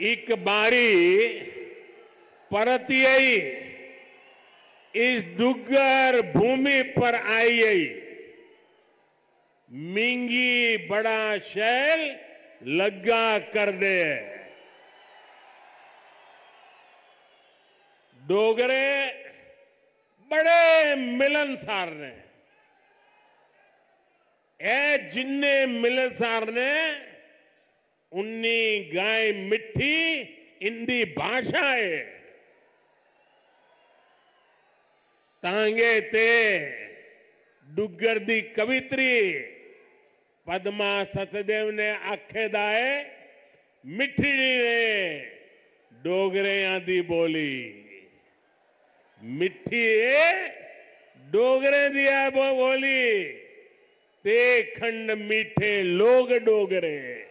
एक बारी परतियई इस डुग्गर भूमि पर आई मिंगी बड़ा शैल लग्गा कर दे। डोगरे बड़े मिलनसार ने। ए जिन्ने मिलनसार ने उन्नी गाय मिठी, इंदी भाषा है तांगे ते डुग्गर दी कवित्री, पद्मा सतदेव ने आखेदा है, मिठी ने डोगरियाँ दी बोली। मिठी डोगरे दी वो बोली, ते खंड मीठे लोग डोगरे।